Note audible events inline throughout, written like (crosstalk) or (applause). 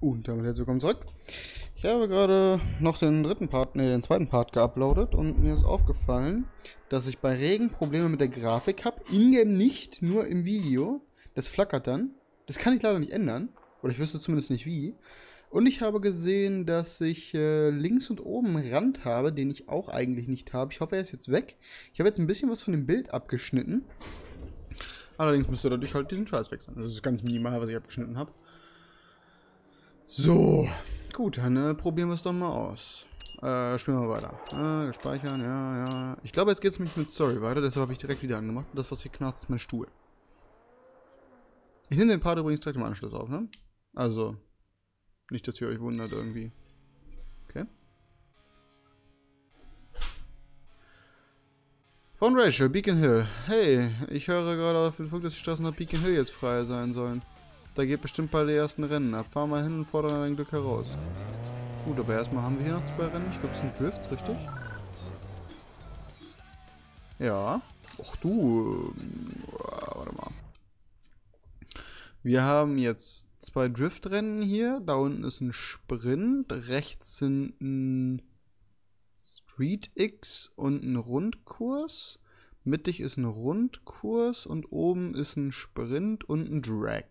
Und damit herzlich willkommen zurück. Ich habe gerade noch den dritten Part, ne, den zweiten Part geuploadet und mir ist aufgefallen, dass ich bei Regen Probleme mit der Grafik habe. Ingame nicht, nur im Video. Das flackert dann. Das kann ich leider nicht ändern. Oder ich wüsste zumindest nicht wie. Und ich habe gesehen, dass ich äh, links und oben einen Rand habe, den ich auch eigentlich nicht habe. Ich hoffe, er ist jetzt weg. Ich habe jetzt ein bisschen was von dem Bild abgeschnitten. Allerdings müsste dadurch halt diesen Scheiß wechseln. Das ist ganz minimal, was ich abgeschnitten habe. So, gut, dann äh, probieren wir es doch mal aus. Äh, spielen wir weiter. Äh, speichern, ja, ja. Ich glaube, jetzt geht es mich mit Story weiter, deshalb habe ich direkt wieder angemacht. Das, was hier knarzt, ist mein Stuhl. Ich nehme den Part übrigens direkt im Anschluss auf, ne? Also, nicht, dass ihr euch wundert irgendwie. Okay. Von Rachel, Beacon Hill. Hey, ich höre gerade auf den Funk, dass die Straßen nach Beacon Hill jetzt frei sein sollen. Da geht bestimmt bald die ersten Rennen ab. Fahr mal hin und fordere dein Glück heraus. Gut, aber erstmal haben wir hier noch zwei Rennen. Ich glaube, es sind Drifts, richtig? Ja. Ach du. Äh, warte mal. Wir haben jetzt zwei Driftrennen hier. Da unten ist ein Sprint. Rechts sind ein Street X und ein Rundkurs. Mittig ist ein Rundkurs und oben ist ein Sprint und ein Drag.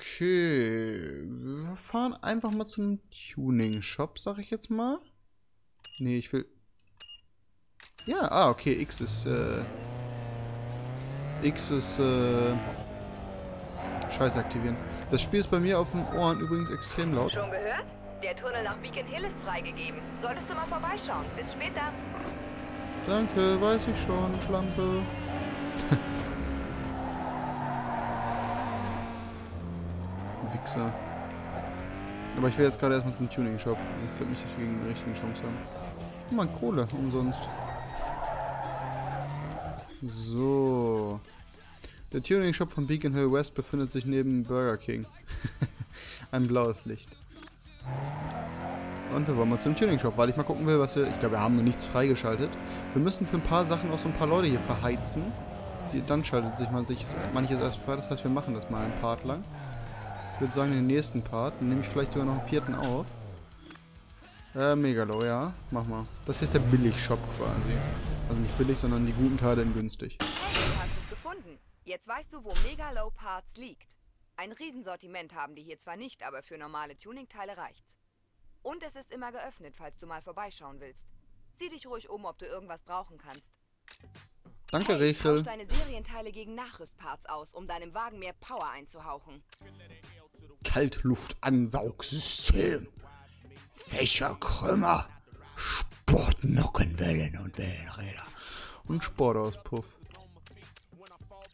Okay, wir fahren einfach mal zu einem Tuning-Shop, sag ich jetzt mal. Nee, ich will... Ja, ah, okay, X ist, äh... X ist, äh... Scheiß aktivieren. Das Spiel ist bei mir auf dem Ohren übrigens extrem laut. Schon gehört? Der Tunnel nach Beacon Hill ist freigegeben. Solltest du mal vorbeischauen. Bis später. Danke, weiß ich schon, Schlampe. Wichser. Aber ich will jetzt gerade erstmal zum Tuning-Shop. Ich glaube nicht, dass wir gegen die richtigen Chance haben. Guck mal, Kohle, umsonst. So. Der Tuning-Shop von Beacon Hill West befindet sich neben Burger King. (laughs) Ein blaues Licht. Und wir wollen mal zum Tuning-Shop, weil ich mal gucken will, was wir... Ich glaube, wir haben noch nichts freigeschaltet. Wir müssen für ein paar Sachen auch so ein paar Leute hier verheizen. Die, dann schaltet sich manches erst frei. Das heißt, wir machen das mal einen Part lang. Ich würde sagen, den nächsten Part. Dann nehme ich vielleicht sogar noch einen vierten auf. Äh, Megalo, ja. Mach mal. Das ist der Billig-Shop quasi. Also nicht billig, sondern die guten Teile in günstig. Hey, du hast es gefunden. Jetzt weißt du, wo Megalow Parts liegt. Ein Riesensortiment haben die hier zwar nicht, aber für normale Tuning-Teile reicht's. Und es ist immer geöffnet, falls du mal vorbeischauen willst. Sieh dich ruhig um, ob du irgendwas brauchen kannst. Danke, hey, Rachel. Deine Serienteile gegen Nachrüstparts aus, um deinem Wagen mehr Power einzuhauchen. Kaltluftansaugsystem. Fächerkrümmer. Sportnockenwellen und Wellenräder. Und Sportauspuff.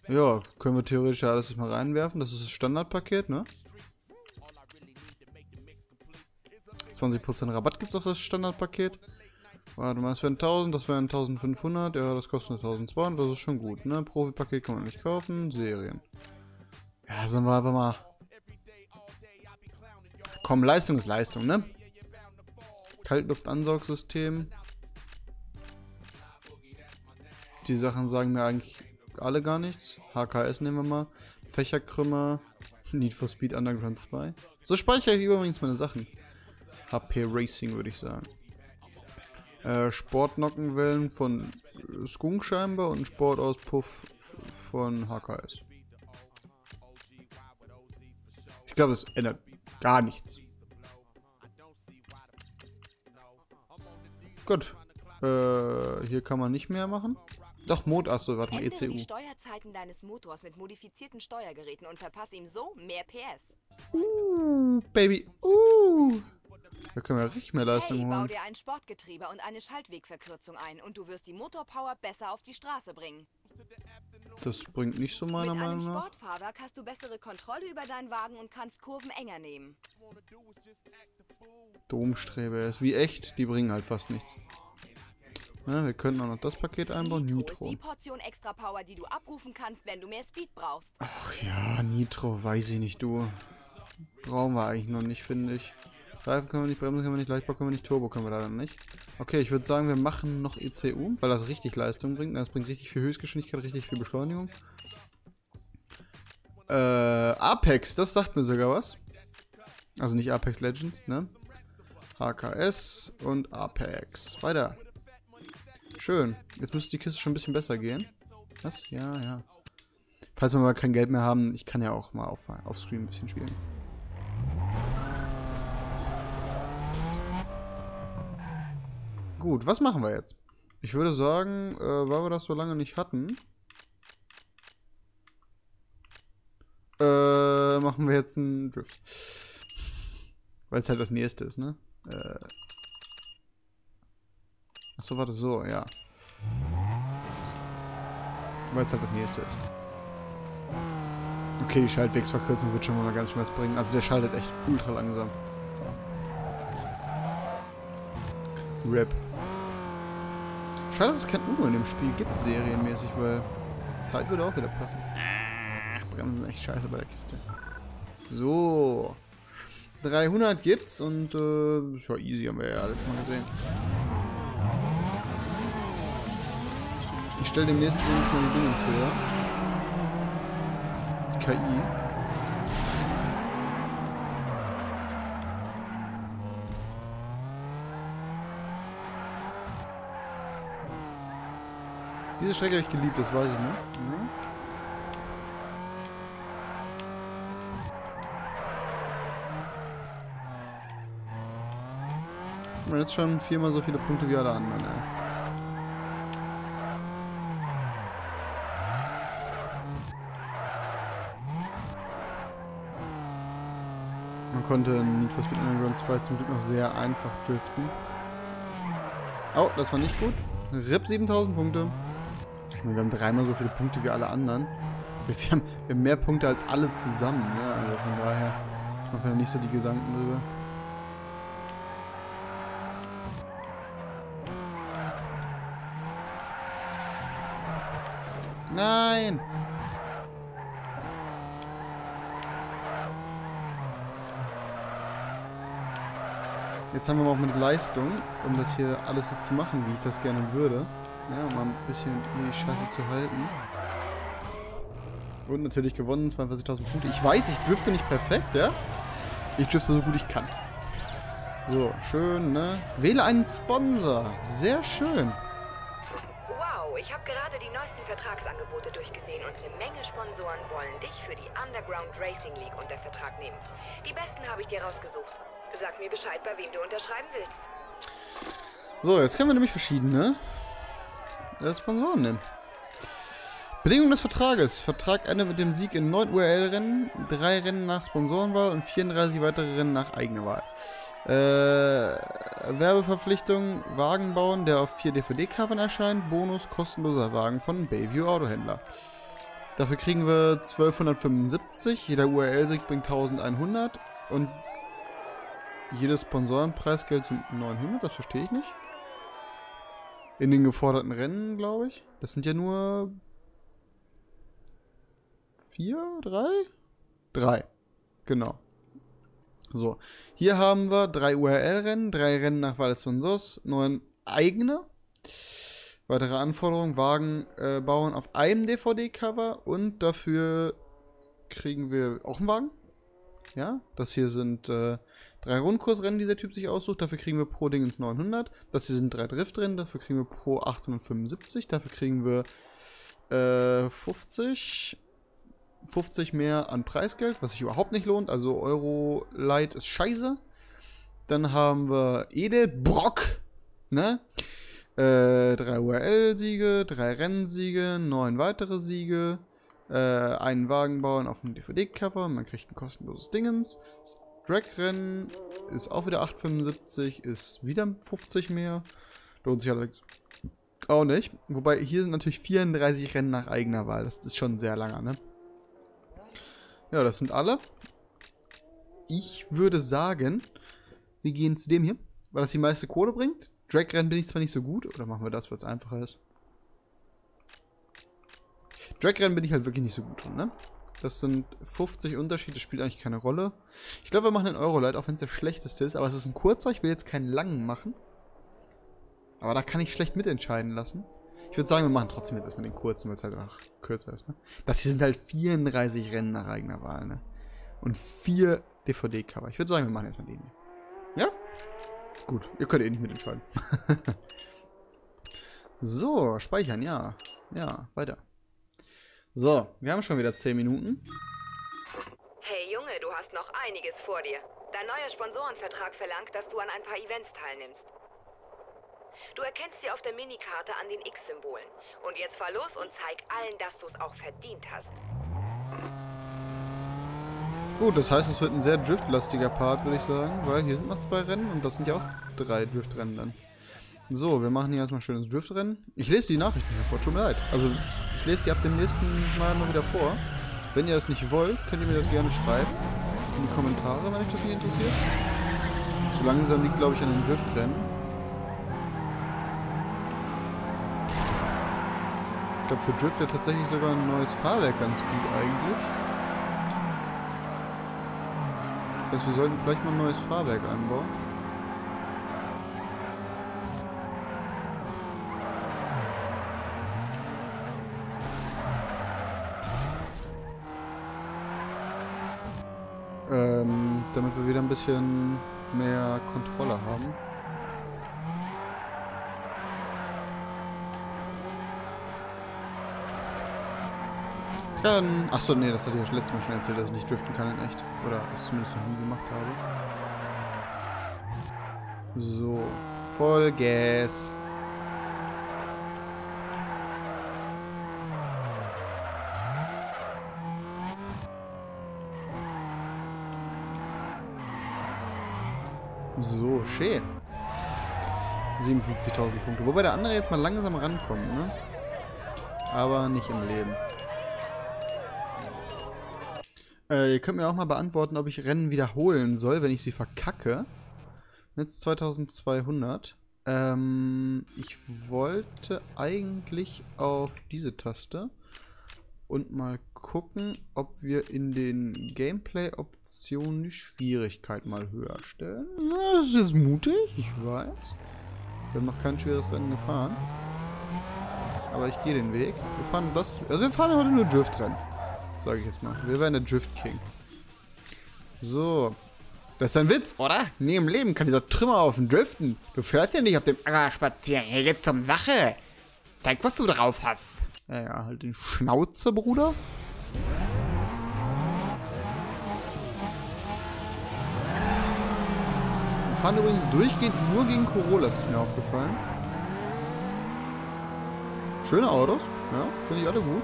Ja, können wir theoretisch alles mal reinwerfen. Das ist das Standardpaket, ne? 20% Rabatt gibt es auf das Standardpaket. Warte mal, das wären 1000, das wären 1500. Ja, das kostet 1200, das ist schon gut, ne? Profi-Paket kann man nicht kaufen. Serien. Ja, sollen wir einfach mal... Komm, Leistung ist Leistung, ne? Kaltluftansaugsystem. Die Sachen sagen mir eigentlich alle gar nichts. HKS nehmen wir mal. Fächerkrümmer. Need for Speed Underground 2. So speichere ich übrigens meine Sachen. HP Racing würde ich sagen. Äh, Sportnockenwellen von Skunk scheinbar und Sportauspuff von HKS. Ich glaube, das ändert gar nichts. Gut. Äh, hier kann man nicht mehr machen. Doch, Mod, achso, warte mal, Ändere ECU. die Steuerzeiten deines Motors mit modifizierten Steuergeräten und verpasse ihm so mehr PS. Uh, Baby, uh. Da können wir richtig mehr Leistung hey, bau holen. dir ein Sportgetriebe und eine Schaltwegverkürzung ein und du wirst die Motorpower besser auf die Straße bringen. Das bringt nicht so meiner Mit einem Meinung nach. Sportfahrwerk hast du bessere Kontrolle über deinen Wagen und kannst Kurven enger nehmen. Domstrebe ist wie echt, die bringen halt fast nichts. Ja, wir könnten auch noch das Paket einbauen. Nitro die Portion extra Power, die du abrufen kannst, wenn du mehr Speed brauchst. Ach ja, Nitro, weiß ich nicht, du. Brauchen wir eigentlich noch nicht, finde ich. Reifen können wir nicht, Bremsen können wir nicht, Leichtbau können wir nicht, Turbo können wir leider nicht. Okay, ich würde sagen, wir machen noch ECU, weil das richtig Leistung bringt. Das bringt richtig viel Höchstgeschwindigkeit, richtig viel Beschleunigung. Äh, Apex, das sagt mir sogar was. Also nicht Apex Legends, ne? HKS und Apex. Weiter. Schön. Jetzt müsste die Kiste schon ein bisschen besser gehen. Was? Ja, ja. Falls wir mal kein Geld mehr haben, ich kann ja auch mal auf, auf Screen ein bisschen spielen. Gut, was machen wir jetzt? Ich würde sagen, äh, weil wir das so lange nicht hatten, äh, machen wir jetzt einen Drift. Weil es halt das nächste ist, ne? Äh. Achso, warte, so, ja. Weil es halt das nächste ist. Okay, die Schaltwegsverkürzung wird schon mal ganz schön was bringen. Also der schaltet echt ultra langsam. Rap. Schade, dass es kein Uno in dem Spiel gibt, serienmäßig, weil Zeit würde auch wieder passen. Bremsen sind echt scheiße bei der Kiste. So. 300 gibt's und äh, ja, easy haben wir ja alles mal gesehen. Ich stelle demnächst übrigens mal die Dinge höher. Die KI. Diese Strecke habe ich geliebt, das weiß ich, ne? Ja. Und jetzt schon viermal so viele Punkte wie alle anderen, ey. Man konnte in Need for Speed Underground 2 zum Glück noch sehr einfach driften. Oh, das war nicht gut. RIP 7000 Punkte. Wir haben dreimal so viele Punkte wie alle anderen. Wir haben, wir haben mehr Punkte als alle zusammen, ne? Also von daher macht man nicht so die Gedanken drüber. Nein! Jetzt haben wir auch mit Leistung, um das hier alles so zu machen, wie ich das gerne würde. Ja, um mal ein bisschen hier die Scheiße zu halten. Und natürlich gewonnen, 42.000 Punkte. Ich weiß, ich drifte nicht perfekt, ja? Ich drifte so gut ich kann. So, schön, ne? Wähle einen Sponsor. Sehr schön. Wow, ich habe gerade die neuesten Vertragsangebote durchgesehen und eine Menge Sponsoren wollen dich für die Underground Racing League unter Vertrag nehmen. Die besten habe ich dir rausgesucht. Sag mir Bescheid, bei wem du unterschreiben willst. So, jetzt können wir nämlich verschiedene Sponsoren nehmen. Bedingung des Vertrages. Vertrag endet mit dem Sieg in 9 URL-Rennen, 3 Rennen nach Sponsorenwahl und 34 weitere Rennen nach eigener Wahl. Äh, Werbeverpflichtung, Wagen bauen, der auf 4 DVD-Covern erscheint. Bonus, kostenloser Wagen von Bayview Autohändler. Dafür kriegen wir 1275. Jeder URL-Sieg bringt 1100. Und jedes Sponsorenpreisgeld sind 900. Das verstehe ich nicht. In den geforderten Rennen, glaube ich. Das sind ja nur vier, drei? Drei. Genau. So. Hier haben wir drei URL-Rennen, drei Rennen nach Val Sos, neun eigene. Weitere Anforderungen, Wagen äh, bauen auf einem DVD-Cover und dafür kriegen wir auch einen Wagen. Ja, das hier sind äh, drei Rundkursrennen, die der Typ sich aussucht. Dafür kriegen wir pro Ding ins 900. Das hier sind drei Driftrennen. Dafür kriegen wir pro 875. Dafür kriegen wir äh, 50. 50 mehr an Preisgeld, was sich überhaupt nicht lohnt. Also Euro Light ist scheiße. Dann haben wir Edelbrock. Ne? Äh, drei URL-Siege, drei Rennsiege, neun weitere Siege, äh, einen Wagen bauen auf dem DVD-Cover, man kriegt ein kostenloses Dingens. Drag-Rennen ist auch wieder 8,75, ist wieder 50 mehr. Lohnt sich allerdings auch nicht. Wobei hier sind natürlich 34 Rennen nach eigener Wahl. Das ist schon sehr langer, ne? Ja, das sind alle. Ich würde sagen, wir gehen zu dem hier, weil das die meiste Kohle bringt. Drag-Rennen bin ich zwar nicht so gut, oder machen wir das, weil es einfacher ist. Drag-Rennen bin ich halt wirklich nicht so gut drin, ne? Das sind 50 Unterschiede, spielt eigentlich keine Rolle. Ich glaube, wir machen den Eurolight, auch wenn es der schlechteste ist. Aber es ist ein kurzer, ich will jetzt keinen langen machen. Aber da kann ich schlecht mitentscheiden lassen. Ich würde sagen, wir machen trotzdem jetzt erstmal den kurzen, weil es halt einfach kürzer ist. Ne? Das hier sind halt 34 Rennen nach eigener Wahl. Ne? Und vier DVD-Cover. Ich würde sagen, wir machen jetzt mal den hier. Ja? Gut, ihr könnt eh nicht mitentscheiden. (laughs) so, speichern, ja. Ja, weiter. So, wir haben schon wieder 10 Minuten. Hey Junge, du hast noch einiges vor dir. Dein neuer Sponsorenvertrag verlangt, dass du an ein paar Events teilnimmst. Du erkennst sie auf der Minikarte an den X-Symbolen. Und jetzt fahr los und zeig allen, dass du es auch verdient hast. Gut, das heißt, es wird ein sehr driftlastiger Part, würde ich sagen, weil hier sind noch zwei Rennen und das sind ja auch drei Driftrennen dann. So, wir machen hier erstmal schönes Driftrennen. Ich lese die Nachrichten hervor, tut mir leid. Also, ich lese die ab dem nächsten Mal mal wieder vor. Wenn ihr es nicht wollt, könnt ihr mir das gerne schreiben. In die Kommentare, wenn euch das nicht interessiert. So langsam liegt, glaube ich, an den Driftrennen. Ich glaube, für Drift wäre tatsächlich sogar ein neues Fahrwerk ganz gut eigentlich. Das heißt, wir sollten vielleicht mal ein neues Fahrwerk einbauen. Damit wir wieder ein bisschen mehr Kontrolle haben. Kann... Achso, nee, das hatte ich ja letztes Mal schon erzählt, dass ich nicht driften kann in echt. Oder es zumindest noch nie gemacht habe. So. Vollgas. So, schön. 57.000 Punkte. Wobei der andere jetzt mal langsam rankommt, ne? Aber nicht im Leben. Äh, ihr könnt mir auch mal beantworten, ob ich Rennen wiederholen soll, wenn ich sie verkacke. Jetzt 2200. Ähm, ich wollte eigentlich auf diese Taste und mal gucken, ob wir in den Gameplay-Optionen die Schwierigkeit mal höher stellen. Das ist mutig, ich weiß. Wir haben noch kein schweres Rennen gefahren. Aber ich gehe den Weg. Wir fahren das. Also wir fahren heute nur Driftrennen. Sage ich jetzt mal. Wir werden der Drift King. So. Das ist ein Witz, oder? Nie im Leben kann dieser Trümmerhaufen driften. Du fährst ja nicht auf dem Anger spazieren. Hier geht's zum Sache. Zeig, was du drauf hast. Ja, ja, halt den Schnauze, Bruder. Wir fahren übrigens durchgehend nur gegen Corolla, ist mir aufgefallen. Schöne Autos, ja, finde ich alle gut.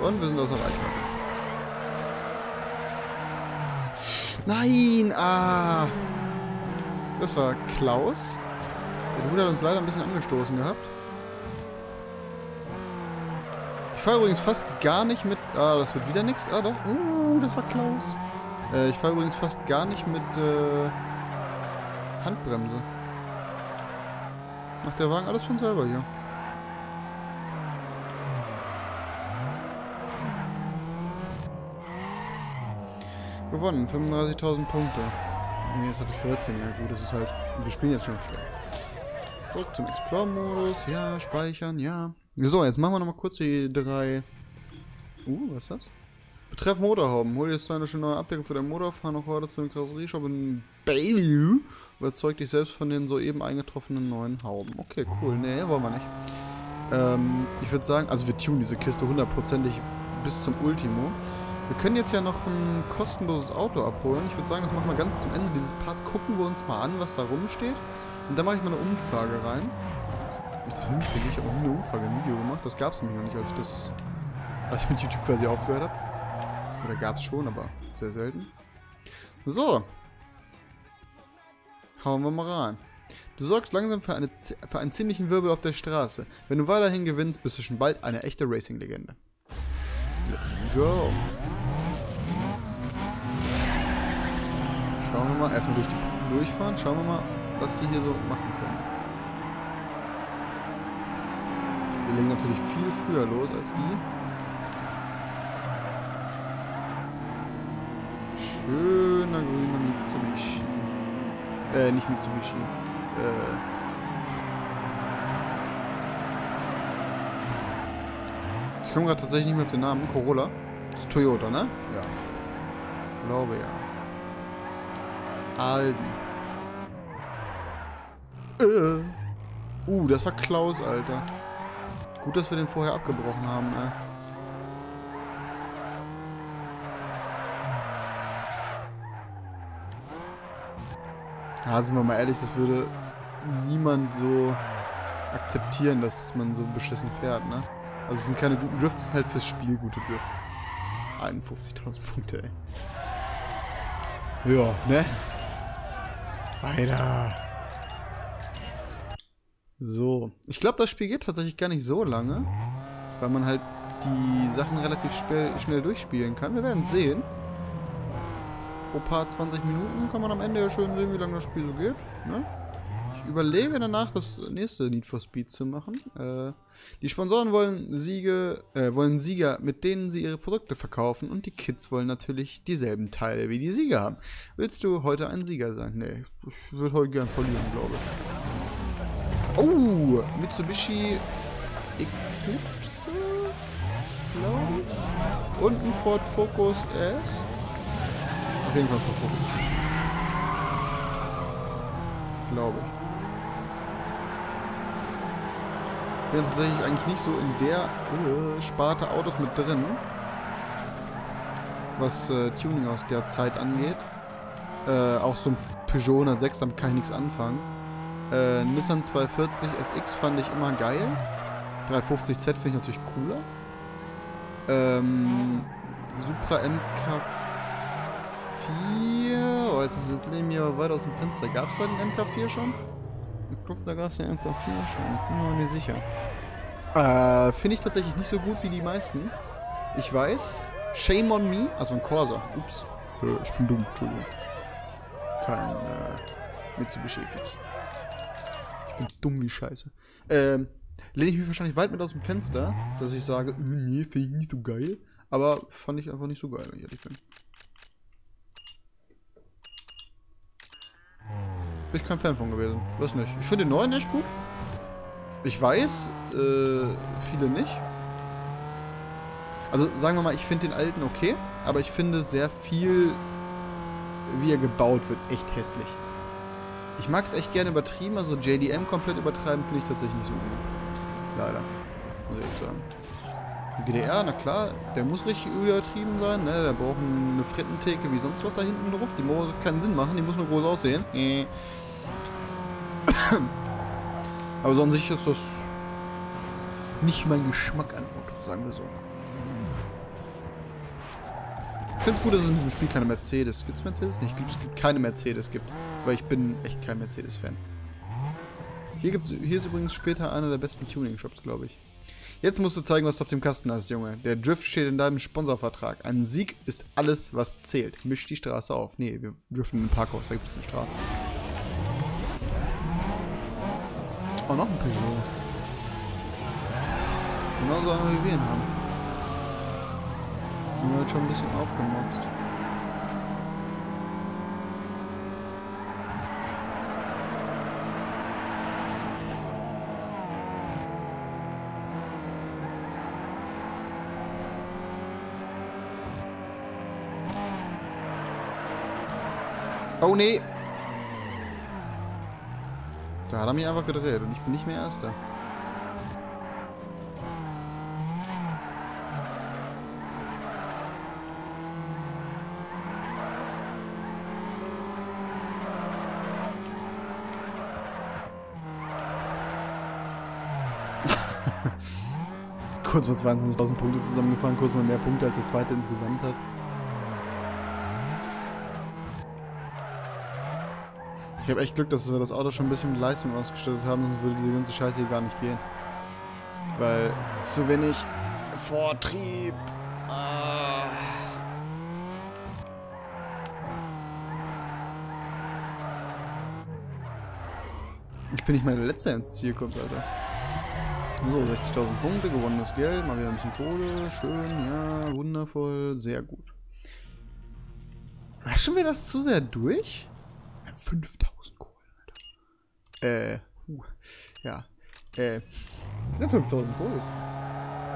Und wir sind außer Reichweite. Nein! Ah! Das war Klaus. Der Bruder hat uns leider ein bisschen angestoßen gehabt. Ich fahre übrigens fast gar nicht mit... Ah, das wird wieder nichts. Ah, doch. Uh, das war Klaus. Äh, ich fahre übrigens fast gar nicht mit äh, Handbremse. Macht der Wagen alles schon selber hier. Gewonnen, 35.000 Punkte. Nee, jetzt hatte 14, ja gut, das ist halt... Wir spielen jetzt schon schwer. Zurück zum Explore-Modus, ja, speichern, ja. So, jetzt machen wir nochmal kurz die drei... Uh, was ist das? Betreff Motorhauben. Hol dir jetzt eine schöne neue Abdeckung für deinen Motor, fahr noch heute zu dem Karosserieshop in Bayview. Überzeug dich selbst von den soeben eingetroffenen neuen Hauben. Okay, cool. Nee, wollen wir nicht. Ähm, ich würde sagen, also wir tunen diese Kiste hundertprozentig bis zum Ultimo. Wir können jetzt ja noch ein kostenloses Auto abholen. Ich würde sagen, das machen wir ganz zum Ende dieses Parts. Gucken wir uns mal an, was da rumsteht. Und dann mache ich mal eine Umfrage rein. Ich habe noch nie eine Umfrage im Video gemacht. Das gab es nämlich noch nicht, als ich das... Als ich mit YouTube quasi aufgehört habe. Oder gab es schon, aber sehr selten. So. Hauen wir mal rein. Du sorgst langsam für, eine, für einen ziemlichen Wirbel auf der Straße. Wenn du weiterhin gewinnst, bist du schon bald eine echte Racing-Legende. Let's go. Schauen wir mal. Erstmal durch die Puppen durchfahren. Schauen wir mal, was sie hier so machen können. Wir legen natürlich viel früher los als die. Schöner grüner Mitsubishi. Äh, nicht Mitsubishi. Äh... Ich komme gerade tatsächlich nicht mehr auf den Namen. Corolla. Das ist Toyota, ne? Ja. Glaube ja. Alden. Äh. Uh, das war Klaus, Alter. Gut, dass wir den vorher abgebrochen haben, ey. Ja, sind wir mal ehrlich, das würde niemand so akzeptieren, dass man so beschissen fährt, ne? Also es sind keine guten Drifts, es sind halt fürs Spiel gute Drifts. 51.000 Punkte, ey. Ja, ne? Weiter. So. Ich glaube, das Spiel geht tatsächlich gar nicht so lange. Weil man halt die Sachen relativ schnell durchspielen kann. Wir werden sehen. Pro Part 20 Minuten kann man am Ende ja schön sehen, wie lange das Spiel so geht. Ne? Ich überlege danach, das nächste Need for Speed zu machen. Äh, die Sponsoren wollen Siege, äh, wollen Sieger, mit denen sie ihre Produkte verkaufen und die Kids wollen natürlich dieselben Teile wie die Sieger haben. Willst du heute ein Sieger sein? Nee, ich würde heute gern verlieren, glaube ich. Oh, Mitsubishi Eclipse, glaube ich. Und ein Ford Focus S. Auf jeden Fall Ford Focus. Glaube ich. Bin tatsächlich eigentlich nicht so in der äh, Sparte Autos mit drin. Was äh, Tuning aus der Zeit angeht. Äh, auch so ein Peugeot 106, damit kann ich nichts anfangen. Äh, Nissan 240 SX fand ich immer geil. 350Z finde ich natürlich cooler. Ähm, Supra MK4. Oh, jetzt, jetzt lehne ich mir weit aus dem Fenster. Gab es da den MK4 schon? Glaube, da gab es ja MK4 schon. Ich bin mir nicht sicher. Äh, finde ich tatsächlich nicht so gut wie die meisten. Ich weiß. Shame on me. Also ein Corsa. Ups. Äh, ich bin dumm. Entschuldigung. Kein äh, Mitsubishi Eclipse. Ich bin dumm wie Scheiße. Ähm, lehne ich mich wahrscheinlich weit mit aus dem Fenster, dass ich sage, äh, nee, finde ich nicht so geil. Aber fand ich einfach nicht so geil, wenn ich ehrlich bin. Bin ich kein Fan von gewesen. Weiß nicht. Ich finde den neuen echt gut. Ich weiß, äh, viele nicht. Also sagen wir mal, ich finde den alten okay, aber ich finde sehr viel, wie er gebaut wird, echt hässlich. Ich mag es echt gerne übertrieben, also JDM komplett übertreiben finde ich tatsächlich nicht so gut. Leider, muss ich sagen. GDR, na klar, der muss richtig übertrieben sein, ne? Der braucht eine Frittentheke wie sonst was da hinten drauf. Die muss keinen Sinn machen, die muss nur groß aussehen. Äh. (coughs) Aber sonst ist das nicht mein Geschmack an Auto, sagen wir so. Ich finde es gut, dass es in diesem Spiel keine Mercedes gibt. es Mercedes? Nicht. Es gibt keine Mercedes gibt. Weil ich bin echt kein Mercedes-Fan. Hier, hier ist übrigens später einer der besten Tuning-Shops, glaube ich. Jetzt musst du zeigen, was du auf dem Kasten hast, Junge. Der Drift steht in deinem Sponsorvertrag. Ein Sieg ist alles, was zählt. Misch die Straße auf. Nee, wir driften in ein Parkhaus, da gibt es eine Straße. Oh, noch ein Peugeot. Genauso einer wie wir ihn haben. Die wird schon ein bisschen aufgemotzt. Oh nee. Da hat er mich einfach gedreht und ich bin nicht mehr Erster. (laughs) kurz mal 22.000 Punkte zusammengefahren, kurz mal mehr Punkte als der zweite insgesamt hat. Ich habe echt Glück, dass wir das Auto schon ein bisschen mit Leistung ausgestattet haben, sonst würde diese ganze Scheiße hier gar nicht gehen. Weil zu wenig Vortrieb. Ah. Ich bin nicht der Letzte, ins Ziel kommt, Alter. So, 60.000 Punkte, gewonnenes Geld, mal wieder ein bisschen Kohle. Schön, ja, wundervoll, sehr gut. Raschen wir das zu sehr durch? 5000 Kohlen, Alter. Äh, uh, ja. Äh, 5000 Kohlen.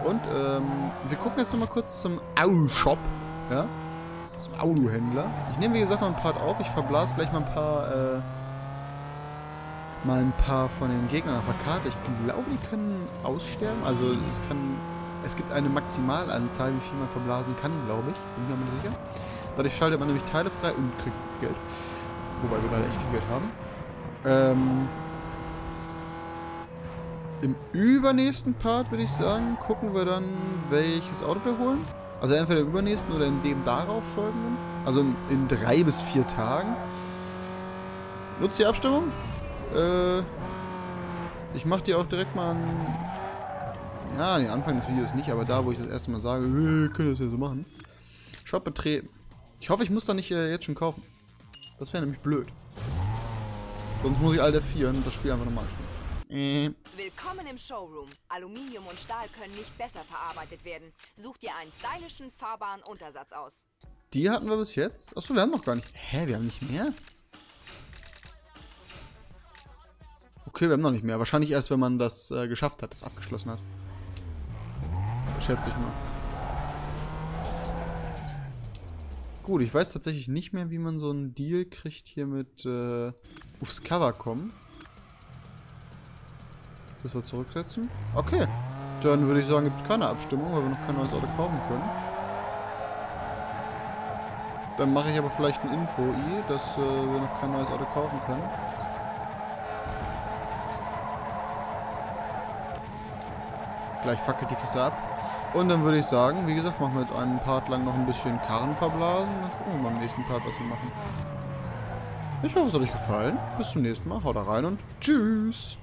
Und ähm, wir gucken jetzt nochmal kurz zum Au-Shop. Ja? Zum Autohändler. Ich nehme wie gesagt noch ein Part auf. Ich verblase gleich mal ein paar, äh, mal ein paar von den Gegnern auf der Karte. Ich glaube, die können aussterben. Also es kann. Es gibt eine Maximalanzahl, wie viel man verblasen kann, glaube ich. Bin mir nicht sicher. Dadurch schaltet man nämlich Teile frei und kriegt Geld. Wobei wir gerade echt viel Geld haben. Ähm, Im übernächsten Part, würde ich sagen, gucken wir dann, welches Auto wir holen. Also entweder im übernächsten oder in dem darauf folgenden. Also in, in drei bis vier Tagen. Nutzt die Abstimmung. Äh, ich mache dir auch direkt mal ein... Ja, den Anfang des Videos nicht, aber da, wo ich das erste Mal sage, äh, könnt ihr das ja so machen. Shop betreten. Ich hoffe, ich muss da nicht äh, jetzt schon kaufen. Das wäre nämlich blöd. Sonst muss ich all der vier und das Spiel einfach nochmal spielen. Äh. Willkommen im Showroom. Aluminium und Stahl können nicht besser verarbeitet werden. Such dir einen stylischen, fahrbaren Untersatz aus. Die hatten wir bis jetzt. Achso, wir haben noch gar nicht. Hä, wir haben nicht mehr? Okay, wir haben noch nicht mehr. Wahrscheinlich erst, wenn man das äh, geschafft hat, das abgeschlossen hat. Schätze ich mal. Gut, ich weiß tatsächlich nicht mehr, wie man so einen Deal kriegt hier mit äh, aufs Cover kommen. Müssen wir zurücksetzen? Okay. Dann würde ich sagen, gibt es keine Abstimmung, weil wir noch kein neues Auto kaufen können. Dann mache ich aber vielleicht ein Info-I, dass äh, wir noch kein neues Auto kaufen können. Gleich fackelt die Kiste ab. Und dann würde ich sagen, wie gesagt, machen wir jetzt einen Part lang noch ein bisschen Karren verblasen. Dann gucken wir mal im nächsten Part, was wir machen. Ich hoffe, es hat euch gefallen. Bis zum nächsten Mal. Haut rein und tschüss.